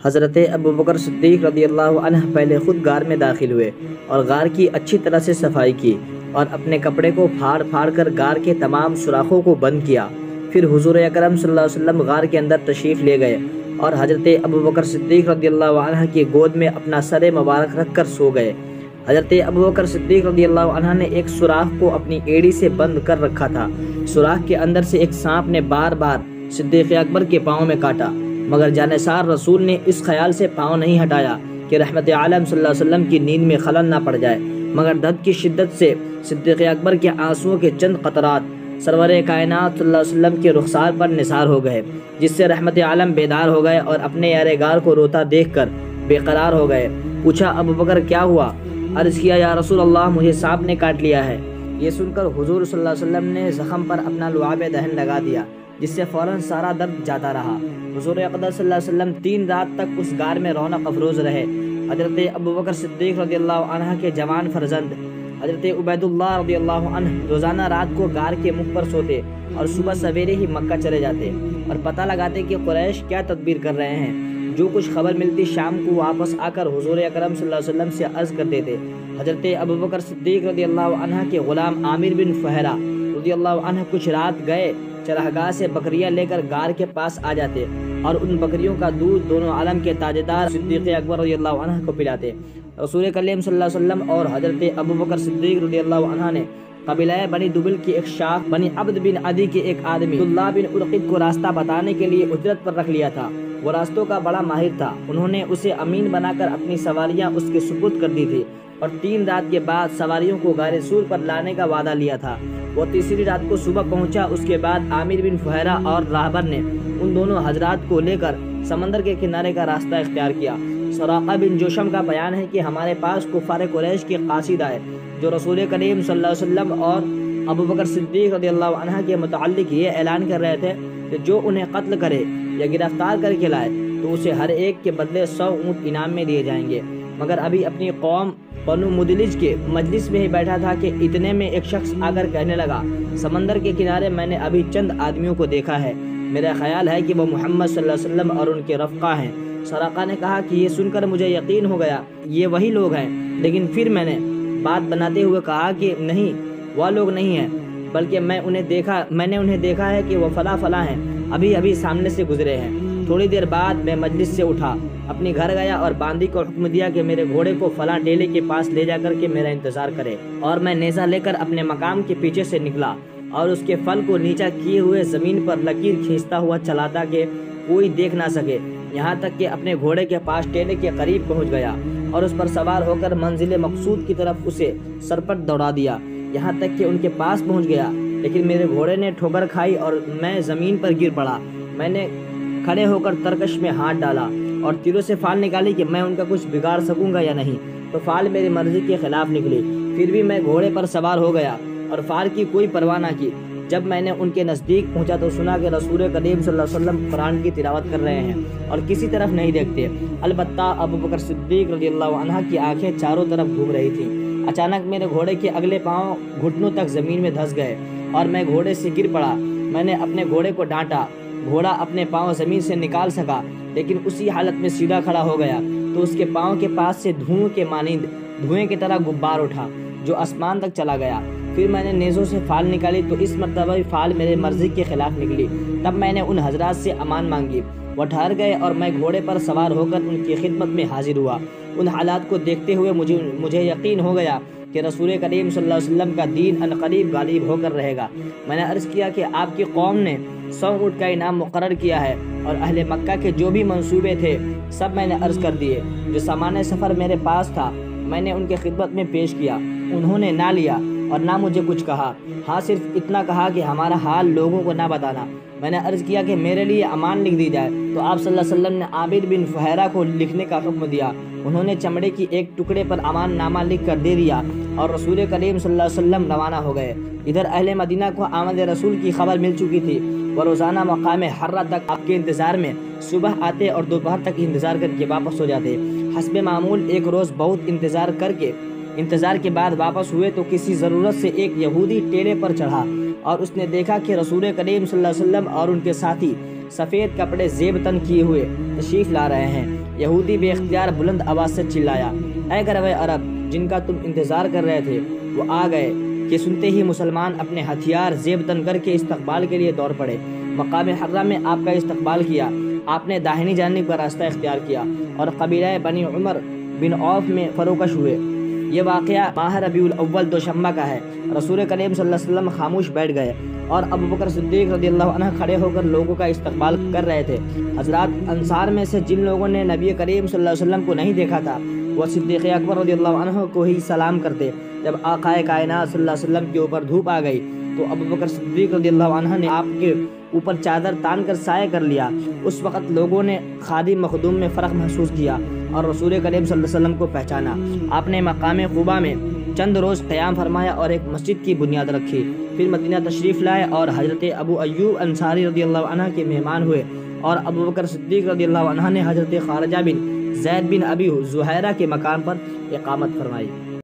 हज़रत अबू बकर सिद्दीक रदी अल्लाह पहले ख़ुद गार में दाखिल हुए और गार की अच्छी तरह से सफ़ाई की और अपने कपड़े को फाड़ फाड़ कर गार के तमाम सुराखों को बंद किया। फिर हुजूर अकरम वसल्लम गार के अंदर तशरीफ़ ले गए और हज़रत अबू बकर सिद्दीक रदी अल्लाह की गोद में अपना सर मुबारक रख कर सो गए। हज़रत अबू बकर सिद्दीक रदी अल्लाह ने एक सुराख को अपनी एड़ी से बंद कर रखा था। सुराख के अंदर से एक सांप ने बार बार सिद्दीक अकबर के पाँव में काटा। मगर जानसार रसूल ने इस ख्याल से पाँव नहीं हटाया कि रहमत आलम वसल्लम की नींद में खलल ना पड़ जाए। मगर दर्द की शिद्दत से सिद्दीक अकबर के आंसुओं के चंद कतरात सरवर कायनात सल्लल्लाहु वसल्लम के रुखसार पर निसार हो गए, जिससे रहमत आलम बेदार हो गए और अपने यारेगार को रोता देख कर बेकरार हो गए। पूछा, अबू बकर, क्या हुआ? अर्ज़ किया, या रसूल अल्लाह मुझे सांप ने काट लिया है। ये सुनकर हुजूर वसल्लम ने ज़ख़म पर अपना लुआब दहन लगा दिया। जिससे फ़ौरन सारा दर्द जाता रहा। हुजूर अकदर तीन रात तक उस गार में रौनक अफरोज़ रहे। हज़रत अबू बकर सिद्दीक के जवान फर्जंद। हज़रत उबैदुल्लाह रदी रोज़ाना रात को गार के मुख पर सोते और सुबह सवेरे ही मक्का चले जाते और पता लगाते कि कुरैश क्या तदबीर कर रहे हैं। जो कुछ खबर मिलती शाम को वापस आकर हजूर अकरम वसल्लम से अर्ज़ करते थे। हज़रत अबू बकर सिद्दीक के ग़ुलाम आमिर बिन फहरा रदी अल्लाह कुछ रात गए चरागाह से बकरियाँ लेकर गार के पास आ जाते और उन बकरियों का दूध दोनों आलम के ताजेदार सिद्दीक अकबर अल्लाह को पिलाते। रसूल कलीम वसल्लम और हज़रत अबू बकर सिद्दीक अल्लाह ने कबीला बनी दुबिल की एक शाख, बनी अब्द बिन अदी के एक आदमी बिन उर्किब को रास्ता बताने के लिए उजरत पर रख लिया था। वो रास्तों का बड़ा माहिर था। उन्होंने उसे अमीन बनाकर अपनी सवारियाँ उसके सुपुत कर दी थी। और तीन रात के बाद सवारियों को गारे सूर पर लाने का वादा लिया था। वो तीसरी रात को सुबह पहुँचा, उसके बाद आमिर बिन फहरा और राहबर ने उन दोनों हजरात को लेकर समंदर के किनारे का रास्ता इख्तियार किया। सराका बिन जोशम का बयान है कि हमारे पास कुफार कुरैश की कासिद आए, जो रसूल करीम वसल्लम और अबू बकर सिद्दीक के मुतालिक ये ऐलान कर रहे थे कि जो उन्हें कत्ल करे या गिरफ़्तार करके लाए तो उसे हर एक के बदले सौ ऊँट इनाम में दिए जाएँगे। मगर अभी अपनी कौम बनु मुदलिज के मजलिस में ही बैठा था कि इतने में एक शख्स आकर कहने लगा, समंदर के किनारे मैंने अभी चंद आदमियों को देखा है। मेरा ख्याल है कि वो मोहम्मद वसल्लम और उनके रफ़ा हैं। सराका ने कहा कि ये सुनकर मुझे यकीन हो गया, ये वही लोग हैं। लेकिन फिर मैंने बात बनाते हुए कहा कि, नहीं, वह लोग नहीं हैं। बल्कि मैं उन्हें देखा, मैंने उन्हें देखा है कि वह फला फला हैं। अभी अभी सामने से गुजरे हैं। थोड़ी देर बाद मैं मजलिस से उठा, अपने घर गया और बांदी को हुक्म दिया कि मेरे घोड़े को फला डेले के पास ले जाकर के मेरा इंतज़ार करे। और मैं नेजा लेकर अपने मकाम के पीछे से निकला और उसके फल को नीचा किए हुए ज़मीन पर लकीर खींचता हुआ चलाता के कोई देख ना सके। यहाँ तक कि अपने घोड़े के पास टेले के करीब पहुँच गया और उस पर सवार होकर मंजिल मकसूद की तरफ़ उसे सरपट दौड़ा दिया। यहाँ तक कि उनके पास पहुँच गया। लेकिन मेरे घोड़े ने ठोकर खाई और मैं ज़मीन पर गिर पड़ा। मैंने खड़े होकर तरकश में हाथ डाला और तीरों से फाल निकाली कि मैं उनका कुछ बिगाड़ सकूँगा या नहीं। तो फाल मेरी मर्ज़ी के खिलाफ निकली। फिर भी मैं घोड़े पर सवार हो गया और फाल की कोई परवाह ना की। जब मैंने उनके नज़दीक पहुँचा तो सुना कि रसूल करीम वसल्लम कुरान की तिलावत कर रहे हैं और किसी तरफ़ नहीं देखते। अलबत्ता अबू बकर सिद्दीक रज़ी अल्लाह की आँखें चारों तरफ़ घूम रही थी। अचानक मेरे घोड़े के अगले पाँव घुटनों तक ज़मीन में धस गए और मैं घोड़े से गिर पड़ा। मैंने अपने घोड़े को डांटा। घोड़ा अपने पाँव ज़मीन से निकाल सका, लेकिन उसी हालत में सीधा खड़ा हो गया। तो उसके पाँव के पास से धुएँ के मानिंद, धुएँ की तरह गुब्बार उठा, जो आसमान तक चला गया। फिर मैंने नेज़ों से फाल निकाली तो इस मरतबा भी फाल मेरे मर्ज़ी के खिलाफ निकली। तब मैंने उन हजरात से अमान मांगी। वह ठहर गए और मैं घोड़े पर सवार होकर उनकी खिदमत में हाजिर हुआ। उन हालात को देखते हुए मुझे मुझे यकीन हो गया कि रसूल करीम सल्लल्लाहु अलैहि वसल्लम का दीन अनकरीब गालिब होकर रहेगा। मैंने अर्ज़ किया कि आपकी कौम ने सौ ऊँट का इनाम मुकर किया है और अहले मक्का के जो भी मंसूबे थे, सब मैंने अर्ज़ कर दिए। जो सामान्य सफ़र मेरे पास था, मैंने उनके खिदमत में पेश किया। उन्होंने ना लिया। और ना मुझे कुछ कहा। हाँ सिर्फ़ इतना कहा कि हमारा हाल लोगों को ना बताना। मैंने अर्ज़ किया कि मेरे लिए अमान लिख दी जाए। तो आप सल्लल्लाहु अलैहि वसल्लम ने आबिद बिन फहरा को लिखने का हुक्म दिया। उन्होंने चमड़े की एक टुकड़े पर अमान नामा लिख कर दे दिया और रसूल करीम सल्लल्लाहु अलैहि वसल्लम रवाना हो गए। इधर अहले मदीना को आमद रसूल की खबर मिल चुकी थी। वह रोज़ाना मकाम हर्रा तक आपके इंतज़ार में सुबह आते और दोपहर तक इंतज़ार करके वापस हो जाते। हसब मामूल एक रोज़ बहुत इंतज़ार करके इंतज़ार के बाद वापस हुए तो किसी ज़रूरत से एक यहूदी टेले पर चढ़ा और उसने देखा कि रसूल करीम वसल्लम और उनके साथी सफ़ेद कपड़े जेब तन किए हुए तशरीफ़ ला रहे हैं। यहूदी बेख्तियार बुलंद आवाज़ से चिल्लाया, ऐ करव अरब, जिनका तुम इंतज़ार कर रहे थे, वो आ गए कि सुनते ही मुसलमान अपने हथियार जेब तन करके इस्तकबाल के लिए दौड़ पड़े। मकाम हर्रा में आपका इस्तकबाल किया, आपने दाहिनी जानब का रास्ता इख्तियार किया और कबीला बनी उमर बिन औफ में फरोकश हुए। ये वाक़ माह रबी अव्वल दोशम्बा का है। रसूल करीम वसल्लम खामोश बैठ गए और अब बकर सिद्दीक रदी अल्लाह खड़े होकर लोगों का इस्तकबाल कर रहे थे। हजरात अनसार में से जिन लोगों ने नबी करीम वसल्लम को नहीं देखा था वह सिद्दीक अकबर रदी को ही सलाम करते, जब आकाए कायन वसल्लम के ऊपर धूप आ गई। तो अबू बकर सिद्दीक ने आपके ऊपर चादर तान कर साय कर लिया। उस वक़्त लोगों ने खादी मखदूम में फ़र्क महसूस किया और रसूल करीम वसल्लम को पहचाना। आपने मकाम खुबा में चंद रोज़ क़याम फरमाया और एक मस्जिद की बुनियाद रखी। फिर मदीना तशरीफ़ लाए और हज़रत अबू अयूब अंसारी रदी अल्लाह के मेहमान हुए और अबू बकर सिद्दीक रदी अल्लाह ने हज़रत खारजा बिन जैद बिन अबी जुहैरा के मकाम पर इकामत फरमाई।